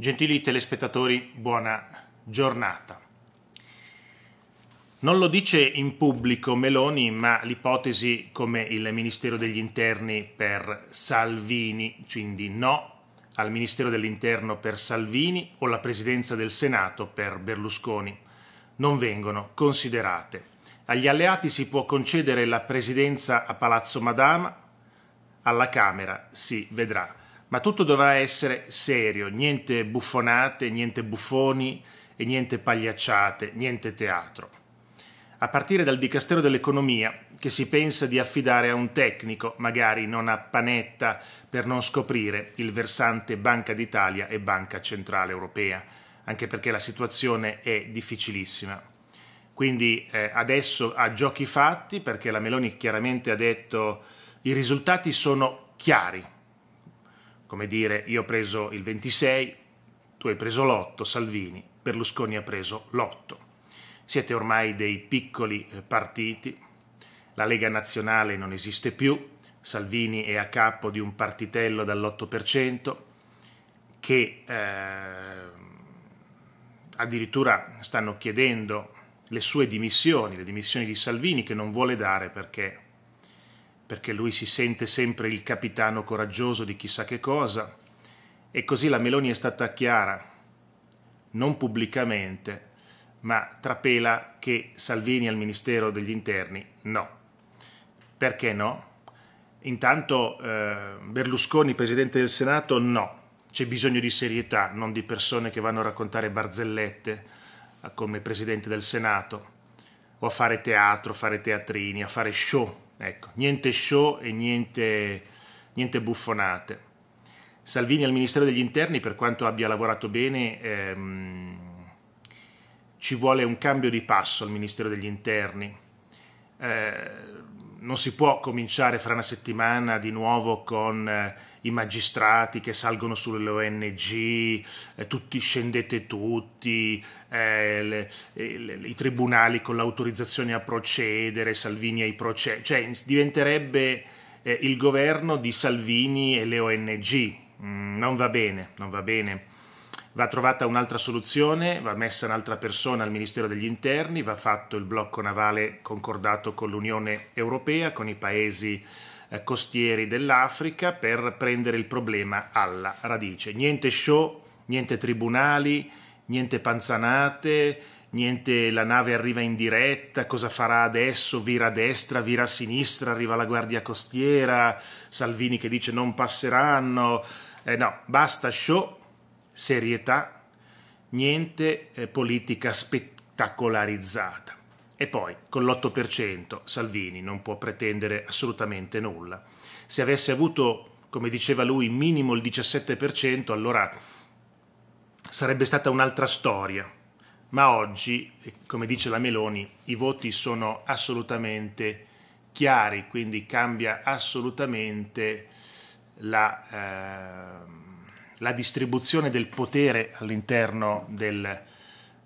Gentili telespettatori, buona giornata. Non lo dice in pubblico Meloni, ma l'ipotesi come il Ministero degli Interni per Salvini, quindi no al Ministero dell'Interno per Salvini o la Presidenza del Senato per Berlusconi, non vengono considerate. Agli alleati si può concedere la presidenza a Palazzo Madama, alla Camera si vedrà ma tutto dovrà essere serio, niente buffonate, niente buffoni e niente pagliacciate, niente teatro. A partire dal Dicastero dell'Economia, che si pensa di affidare a un tecnico, magari non a panetta, per non scoprire il versante Banca d'Italia e Banca Centrale Europea, anche perché la situazione è difficilissima. Quindi eh, adesso a giochi fatti, perché la Meloni chiaramente ha detto i risultati sono chiari, come dire io ho preso il 26, tu hai preso l'8, Salvini, Berlusconi ha preso l'8. Siete ormai dei piccoli eh, partiti, la Lega Nazionale non esiste più, Salvini è a capo di un partitello dall'8% che eh, addirittura stanno chiedendo le sue dimissioni, le dimissioni di Salvini che non vuole dare perché perché lui si sente sempre il capitano coraggioso di chissà che cosa, e così la Meloni è stata chiara, non pubblicamente, ma trapela che Salvini al Ministero degli Interni no. Perché no? Intanto eh, Berlusconi, Presidente del Senato, no. C'è bisogno di serietà, non di persone che vanno a raccontare barzellette eh, come Presidente del Senato, o a fare teatro, fare teatrini, a fare show Ecco, niente show e niente, niente buffonate. Salvini al Ministero degli Interni, per quanto abbia lavorato bene, ehm, ci vuole un cambio di passo al Ministero degli Interni. Eh, non si può cominciare fra una settimana di nuovo con eh, i magistrati che salgono sulle ONG, eh, tutti scendete tutti, eh, le, le, i tribunali con l'autorizzazione a procedere, Salvini ai processi, cioè diventerebbe eh, il governo di Salvini e le ONG. Mm, non va bene, non va bene. Va trovata un'altra soluzione, va messa un'altra persona al Ministero degli Interni, va fatto il blocco navale concordato con l'Unione Europea, con i paesi eh, costieri dell'Africa per prendere il problema alla radice. Niente show, niente tribunali, niente panzanate, niente la nave arriva in diretta, cosa farà adesso, vira a destra, vira a sinistra, arriva la guardia costiera, Salvini che dice non passeranno. Eh no, basta show, serietà, niente eh, politica spettacolarizzata. E poi con l'8% Salvini non può pretendere assolutamente nulla. Se avesse avuto, come diceva lui, minimo il 17%, allora sarebbe stata un'altra storia. Ma oggi, come dice la Meloni, i voti sono assolutamente chiari, quindi cambia assolutamente la, eh, la distribuzione del potere all'interno del,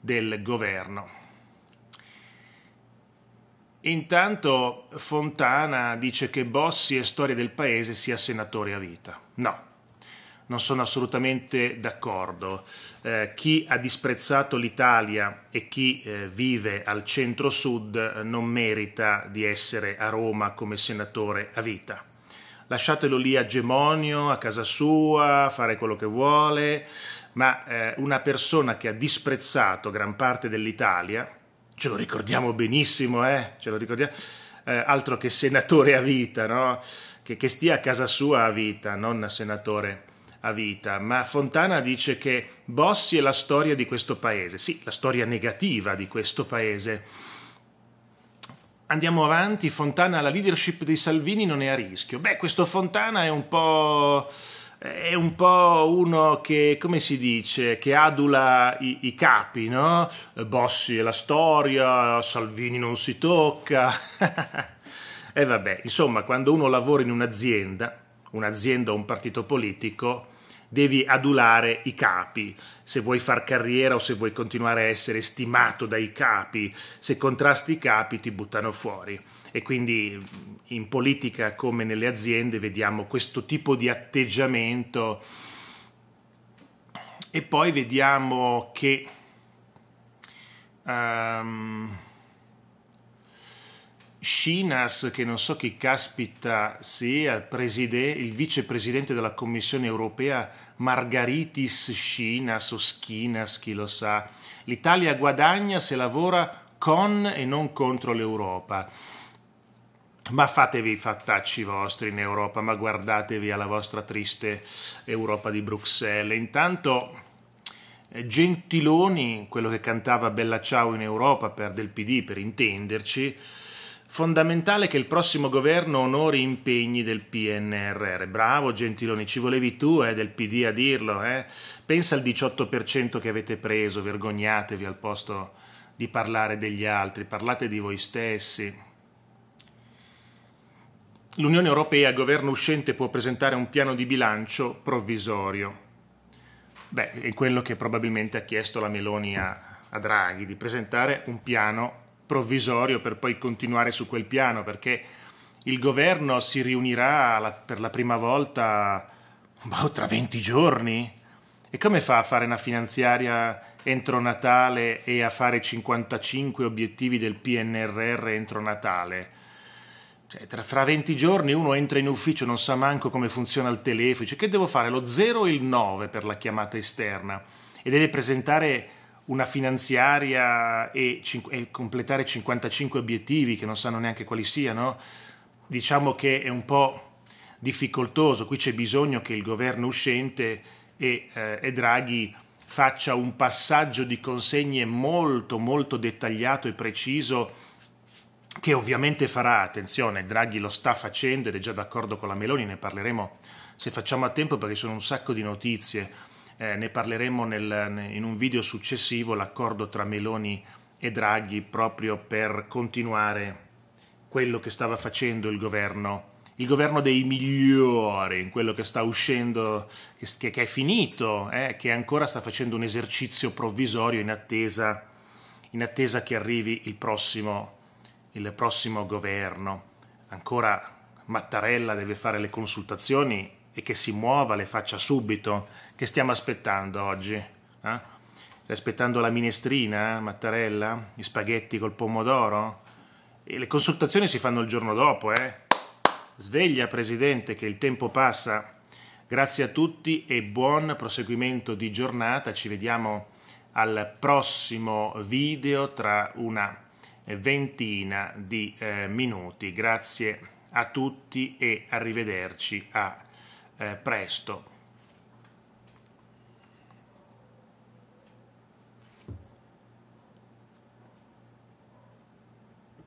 del governo. Intanto Fontana dice che Bossi e Storia del Paese sia senatore a vita. No, non sono assolutamente d'accordo. Eh, chi ha disprezzato l'Italia e chi eh, vive al centro-sud eh, non merita di essere a Roma come senatore a vita. Lasciatelo lì a gemonio, a casa sua, a fare quello che vuole, ma eh, una persona che ha disprezzato gran parte dell'Italia, ce lo ricordiamo benissimo, eh? ce lo ricordiamo, eh, altro che senatore a vita, no? che, che, stia a casa sua a vita, non senatore a vita, ma Fontana dice che Bossi è la storia di questo paese, sì, la storia negativa di questo paese. Andiamo avanti, Fontana, la leadership di Salvini non è a rischio. Beh, questo Fontana è un po' è un po' uno che, come si dice, che adula i, i capi, no? Bossi è la storia, Salvini non si tocca. e vabbè, insomma, quando uno lavora in un'azienda, un'azienda o un partito politico, devi adulare i capi, se vuoi far carriera o se vuoi continuare a essere stimato dai capi, se contrasti i capi ti buttano fuori. E quindi in politica come nelle aziende vediamo questo tipo di atteggiamento. E poi vediamo che um, Scinas, che non so chi caspita sia, il vicepresidente della Commissione europea, Margaritis Scinas o Schinas, chi lo sa. L'Italia guadagna se lavora con e non contro l'Europa. Ma fatevi i fattacci vostri in Europa, ma guardatevi alla vostra triste Europa di Bruxelles. Intanto eh, Gentiloni, quello che cantava Bella Ciao in Europa per del PD, per intenderci, Fondamentale che il prossimo governo onori impegni del PNRR. Bravo Gentiloni, ci volevi tu eh, del PD a dirlo. Eh? Pensa al 18% che avete preso, vergognatevi al posto di parlare degli altri, parlate di voi stessi. L'Unione Europea, governo uscente, può presentare un piano di bilancio provvisorio. Beh, è quello che probabilmente ha chiesto la Meloni a, Draghi, di presentare un piano provvisorio per poi continuare su quel piano, perché il governo si riunirà per la prima volta boh, tra 20 giorni. E come fa a fare una finanziaria entro Natale e a fare 55 obiettivi del PNRR entro Natale? Cioè, tra, fra 20 giorni uno entra in ufficio, non sa manco come funziona il telefono, dice che devo fare lo 0 e il 9 per la chiamata esterna e deve presentare una finanziaria e, e, completare 55 obiettivi che non sanno neanche quali siano, diciamo che è un po' difficoltoso. Qui c'è bisogno che il governo uscente e, eh, e Draghi faccia un passaggio di consegne molto molto dettagliato e preciso che ovviamente farà, attenzione, Draghi lo sta facendo ed è già d'accordo con la Meloni, ne parleremo se facciamo a tempo perché sono un sacco di notizie eh, ne parleremo nel, in un video successivo, l'accordo tra Meloni e Draghi proprio per continuare quello che stava facendo il governo, il governo dei migliori, quello che sta uscendo, che, che è finito, eh, che ancora sta facendo un esercizio provvisorio in attesa, in attesa che arrivi il prossimo, il prossimo governo. Ancora Mattarella deve fare le consultazioni e che si muova, le faccia subito. Che stiamo aspettando oggi? Eh? Stai aspettando la minestrina, Mattarella? Gli spaghetti col pomodoro? E le consultazioni si fanno il giorno dopo, eh? Sveglia, Presidente, che il tempo passa. Grazie a tutti e buon proseguimento di giornata. Ci vediamo al prossimo video tra una ventina di eh, minuti. Grazie a tutti e arrivederci a eh, presto.